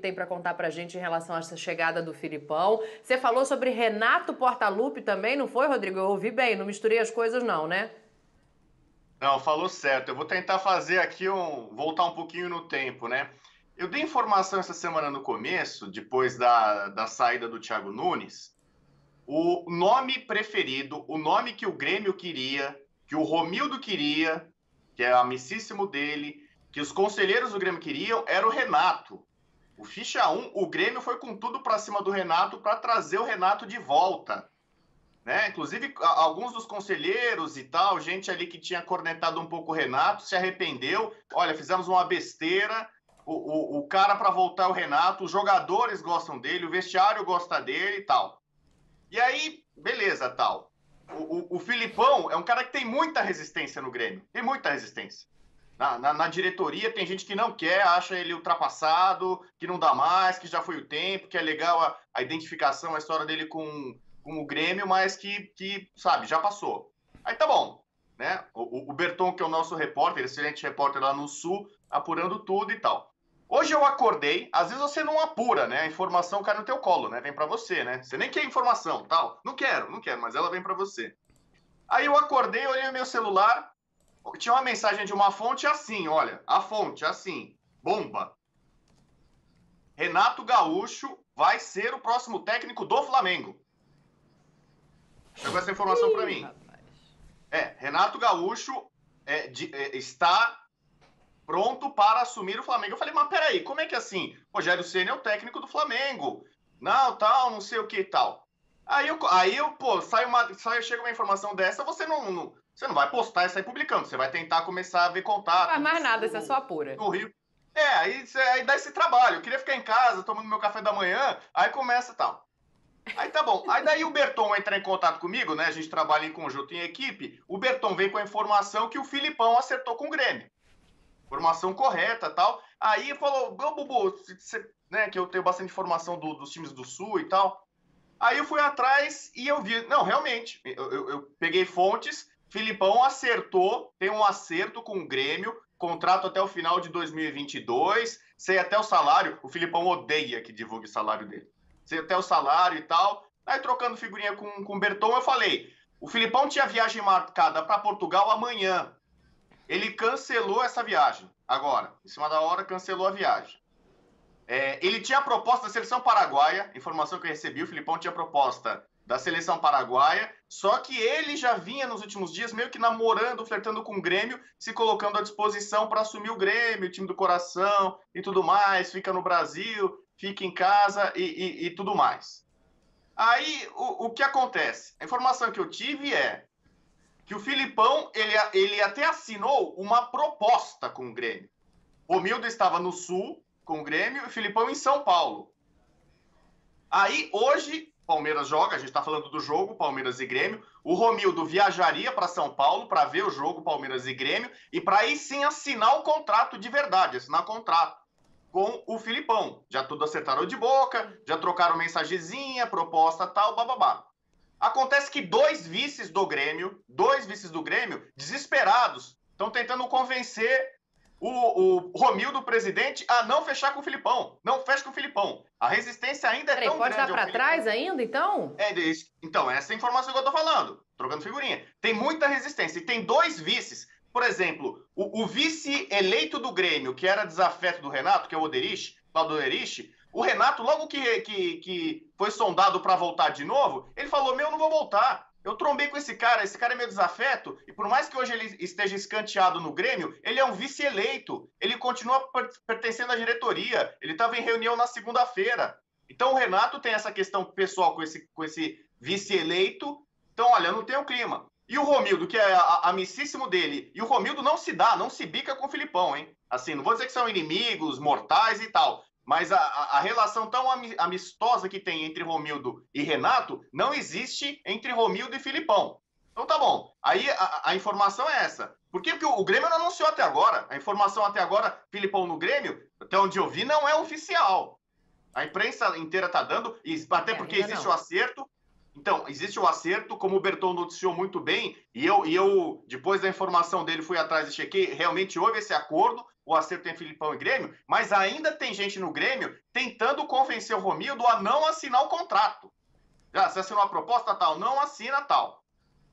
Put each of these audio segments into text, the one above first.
tem para contar para a gente em relação a essa chegada do Filipão. Você falou sobre Renato Portaluppi também, não foi, Rodrigo? Eu ouvi bem, não misturei as coisas não, né? Não, falou certo. Eu vou tentar fazer aqui um. voltar um pouquinho no tempo, né? Eu dei informação essa semana no começo, depois da, da saída do Thiago Nunes, o nome preferido, o nome que o Grêmio queria, que o Romildo queria, que é amicíssimo dele, que os conselheiros do Grêmio queriam, era o Renato. O ficha 1, o Grêmio foi com tudo para cima do Renato para trazer o Renato de volta. Né? Inclusive, alguns dos conselheiros e tal, gente ali que tinha cornetado um pouco o Renato, se arrependeu. Olha, fizemos uma besteira. O, o, o cara para voltar é o Renato, os jogadores gostam dele, o vestiário gosta dele e tal. E aí, beleza, tal. O, o, o Filipão é um cara que tem muita resistência no Grêmio. Tem muita resistência. Na, na, na, diretoria tem gente que não quer, acha ele ultrapassado, que não dá mais, que já foi o tempo, que é legal a, a identificação, a história dele com, com o Grêmio, mas que, que, sabe, já passou. Aí tá bom, né? O, o Berton, que é o nosso repórter, excelente repórter lá no Sul, apurando tudo e tal. Hoje eu acordei, às vezes você não apura, né? A informação cai no teu colo, né? Vem para você, né? Você nem quer informação, tal. Não quero, não quero, mas ela vem para você. Aí eu acordei, olhei o meu celular, tinha uma mensagem de uma fonte assim, olha, a fonte assim, bomba. Renato Gaúcho vai ser o próximo técnico do Flamengo. Chegou essa informação para mim. É, Renato Gaúcho é, de, é, está pronto para assumir o Flamengo. Eu falei, mas peraí, como é que é assim? Rogério Senna é o técnico do Flamengo. Não, tal, não sei o que e tal. Aí eu, aí eu pô, sai uma, sai, chega uma informação dessa, você não, não você não vai postar e sair publicando, você vai tentar começar a ver contato. Não faz mais nada, isso é só pura. No Rio. É, aí, aí dá esse trabalho. Eu queria ficar em casa, tomando meu café da manhã, aí começa tal. Aí tá bom. Aí daí o Berton entra em contato comigo, né? A gente trabalha em conjunto em equipe. O Berton vem com a informação que o Filipão acertou com o Grêmio. Informação correta tal. Aí falou, ô Bubu, você, né, que eu tenho bastante informação do, dos times do Sul e tal. Aí eu fui atrás e eu vi, não, realmente, eu, eu, eu peguei fontes Filipão acertou, tem um acerto com o Grêmio, contrato até o final de 2022, sei até o salário, o Filipão odeia que divulgue o salário dele. Sei até o salário e tal. Aí trocando figurinha com, com o Berton, eu falei, o Filipão tinha viagem marcada para Portugal amanhã. Ele cancelou essa viagem agora, em cima da hora cancelou a viagem. É, ele tinha a proposta da seleção paraguaia, informação que eu recebi, o Filipão tinha proposta da seleção paraguaia, só que ele já vinha nos últimos dias meio que namorando, flertando com o Grêmio, se colocando à disposição para assumir o Grêmio, o time do coração e tudo mais, fica no Brasil, fica em casa e, e, e tudo mais. Aí, o, o que acontece? A informação que eu tive é que o Filipão, ele, ele até assinou uma proposta com o Grêmio. O Mildo estava no Sul com o Grêmio e o Filipão em São Paulo. Aí, hoje, Palmeiras joga, a gente está falando do jogo Palmeiras e Grêmio. O Romildo viajaria para São Paulo para ver o jogo Palmeiras e Grêmio e para aí sim assinar o contrato de verdade, assinar contrato com o Filipão. Já tudo acertaram de boca, já trocaram mensagenzinha, proposta tal, bababá. Acontece que dois vices do Grêmio, dois vices do Grêmio, desesperados, estão tentando convencer o, o Romildo, presidente, a não fechar com o Filipão. Não fecha com o Filipão. A resistência ainda é Peraí, tão pode grande. Pode dar para trás ainda, então? É, então, essa é a informação que eu tô falando. Trocando figurinha. Tem muita resistência. E tem dois vices. Por exemplo, o, o vice eleito do Grêmio, que era desafeto do Renato, que é o Oderich, Claudio Oderich, o Renato, logo que, que, que foi sondado para voltar de novo, ele falou: Meu, não vou voltar. Eu trombei com esse cara, esse cara é meu desafeto, e por mais que hoje ele esteja escanteado no Grêmio, ele é um vice-eleito. Ele continua pertencendo à diretoria. Ele estava em reunião na segunda-feira. Então o Renato tem essa questão pessoal com esse, com esse vice-eleito. Então, olha, não tem o clima. E o Romildo, que é amicíssimo dele, e o Romildo não se dá, não se bica com o Filipão, hein? Assim, não vou dizer que são inimigos, mortais e tal, mas a, a, relação tão amistosa que tem entre Romildo e Renato não existe entre Romildo e Filipão. Então tá bom. Aí a, a informação é essa. Por quê? Porque o, o, Grêmio não anunciou até agora. A informação até agora, Filipão no Grêmio, até onde eu vi, não é oficial. A imprensa inteira tá dando, até é, porque existe não. o acerto. Então, existe o acerto, como o Berton noticiou muito bem, e eu, e eu, depois da informação dele, fui atrás e chequei, realmente houve esse acordo, o acerto em Filipão e Grêmio, mas ainda tem gente no Grêmio tentando convencer o Romildo a não assinar o contrato. Já, você assinou a proposta tal, não assina tal.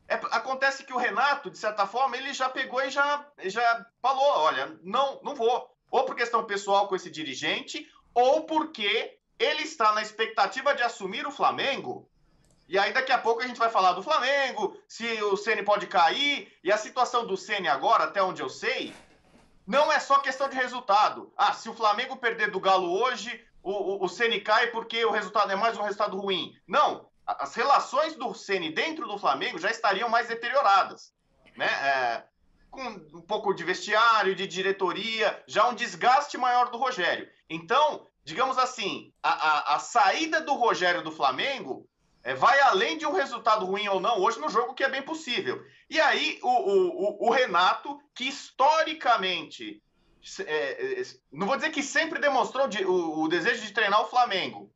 É, acontece que o Renato, de certa forma, ele já pegou e já, já falou: olha, não, não vou. Ou por questão pessoal com esse dirigente, ou porque ele está na expectativa de assumir o Flamengo. E aí daqui a pouco a gente vai falar do Flamengo, se o Ceni pode cair, e a situação do Ceni agora, até onde eu sei, não é só questão de resultado. Ah, se o Flamengo perder do Galo hoje, o, o, o Ceni cai porque o resultado é mais um resultado ruim. Não, as relações do Ceni dentro do Flamengo já estariam mais deterioradas, né? É, com um pouco de vestiário, de diretoria, já um desgaste maior do Rogério. Então, digamos assim, a, a, a saída do Rogério do Flamengo é, vai além de um resultado ruim ou não hoje no jogo, que é bem possível. E aí, o, o, o Renato, que historicamente, é, é, não vou dizer que sempre demonstrou de, o, o desejo de treinar o Flamengo,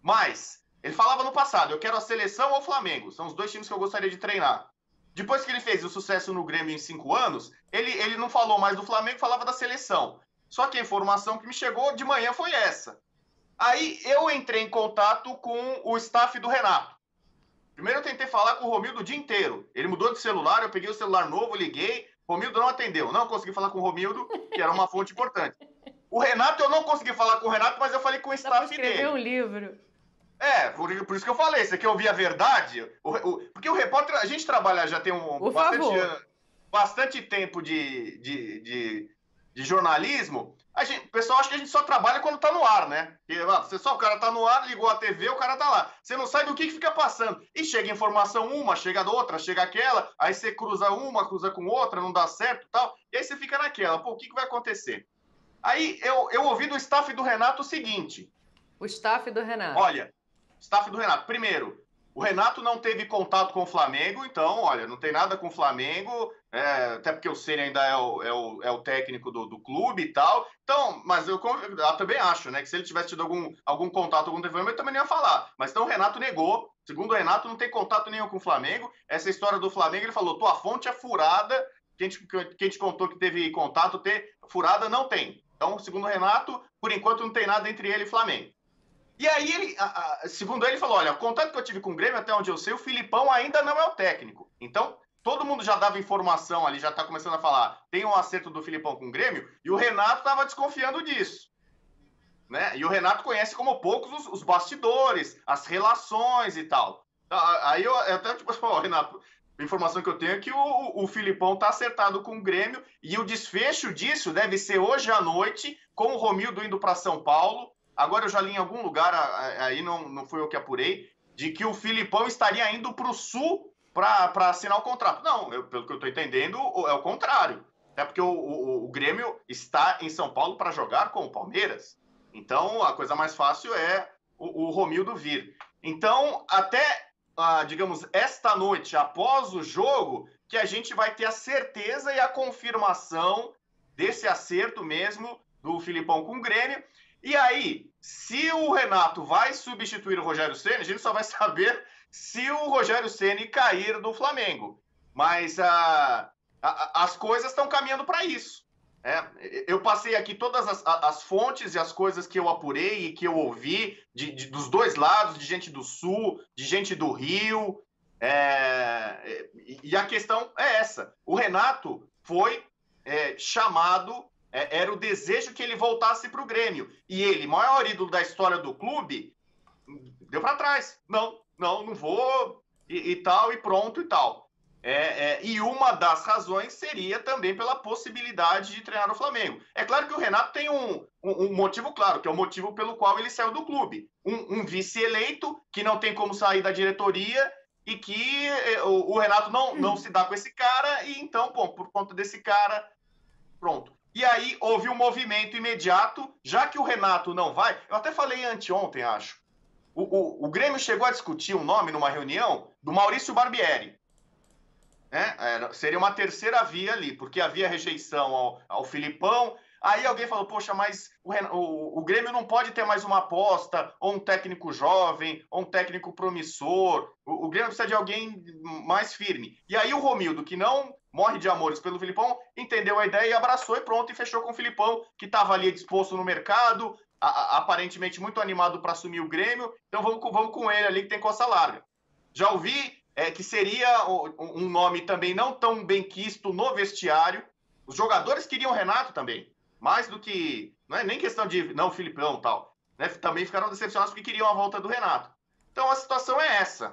mas ele falava no passado: eu quero a seleção ou o Flamengo. São os dois times que eu gostaria de treinar. Depois que ele fez o sucesso no Grêmio em cinco anos, ele, ele não falou mais do Flamengo, falava da seleção. Só que a informação que me chegou de manhã foi essa. Aí eu entrei em contato com o staff do Renato. Primeiro eu tentei falar com o Romildo o dia inteiro. Ele mudou de celular, eu peguei o celular novo, liguei. Romildo não atendeu. Não consegui falar com o Romildo, que era uma fonte importante. O Renato, eu não consegui falar com o Renato, mas eu falei com o staff dele. um livro. É, por, por, isso que eu falei. Você quer ouvir a verdade? O, o, porque o repórter, a gente trabalha já tem um bastante, bastante, tempo de, de, de, de jornalismo. Gente, o pessoal acha que a gente só trabalha quando tá no ar, né? Porque, você só, o cara tá no ar, ligou a TV, o cara tá lá. Você não sabe o que, que fica passando. E chega informação uma, chega outra, chega aquela, aí você cruza uma, cruza com outra, não dá certo tal. E aí você fica naquela, pô, o que, que vai acontecer? Aí eu, eu ouvi do staff do Renato o seguinte. O staff do Renato. Olha, staff do Renato. Primeiro, o Renato não teve contato com o Flamengo, então, olha, não tem nada com o Flamengo, é, até porque o Ceni ainda é o, é o, é o técnico do, do, clube e tal. Então, mas eu, eu, também acho, né, que se ele tivesse tido algum, algum contato, algum ele também não ia falar. Mas então o Renato negou. Segundo o Renato, não tem contato nenhum com o Flamengo. Essa história do Flamengo, ele falou: tua fonte é furada. Quem te, quem te contou que teve contato, ter furada, não tem. Então, segundo o Renato, por enquanto não tem nada entre ele e Flamengo. E aí, ele, a, a, segundo ele, falou: olha, o contato que eu tive com o Grêmio, até onde eu sei, o Filipão ainda não é o técnico. Então, todo mundo já dava informação ali, já está começando a falar, tem um acerto do Filipão com o Grêmio, e o Renato estava desconfiando disso. Né? E o Renato conhece como poucos os, os bastidores, as relações e tal. Tá, aí eu, eu até tipo, oh, Renato, a informação que eu tenho é que o, o Filipão está acertado com o Grêmio, e o desfecho disso deve ser hoje à noite, com o Romildo indo para São Paulo Agora eu já li em algum lugar, aí não, não fui eu que apurei, de que o Filipão estaria indo para o Sul para assinar o contrato. Não, eu, pelo que eu estou entendendo, é o contrário. É porque o, o, o Grêmio está em São Paulo para jogar com o Palmeiras. Então, a coisa mais fácil é o, o Romildo vir. Então, até, ah, digamos, esta noite, após o jogo, que a gente vai ter a certeza e a confirmação desse acerto mesmo do Filipão com o Grêmio. E aí, se o Renato vai substituir o Rogério Ceni, a gente só vai saber se o Rogério Ceni cair do Flamengo. Mas uh, as coisas estão caminhando para isso. É, eu passei aqui todas as, as, fontes e as coisas que eu apurei e que eu ouvi de, de, dos dois lados, de gente do Sul, de gente do Rio. É, e a questão é essa: o Renato foi é, chamado é, era o desejo que ele voltasse para o Grêmio. E ele, maior ídolo da história do clube, deu para trás. Não, não, não vou e, e, tal, e pronto e tal. É, é, e uma das razões seria também pela possibilidade de treinar o Flamengo. É claro que o Renato tem um, um, um motivo claro, que é o motivo pelo qual ele saiu do clube. Um, um vice eleito que não tem como sair da diretoria e que é, o, o Renato não, não se dá com esse cara, e então, bom, por conta desse cara, pronto. E aí houve um movimento imediato, já que o Renato não vai. Eu até falei anteontem, acho. O, o, o Grêmio chegou a discutir um nome numa reunião do Maurício Barbieri. Né? Era, seria uma terceira via ali, porque havia rejeição ao, ao Filipão. Aí alguém falou, poxa, mas o, o, o, Grêmio não pode ter mais uma aposta, ou um técnico jovem, ou um técnico promissor. O, o Grêmio precisa de alguém mais firme. E aí o Romildo, que não morre de amores pelo Filipão, entendeu a ideia e abraçou e pronto, e fechou com o Filipão, que estava ali disposto no mercado, a, a, aparentemente muito animado para assumir o Grêmio. Então vamos, vamos com ele ali que tem coça larga. Já ouvi é, que seria um nome também não tão bem quisto no vestiário. Os jogadores queriam o Renato também, mais do que. Não é nem questão de não, Filipão tal. Né? Também ficaram decepcionados porque queriam a volta do Renato. Então a situação é essa.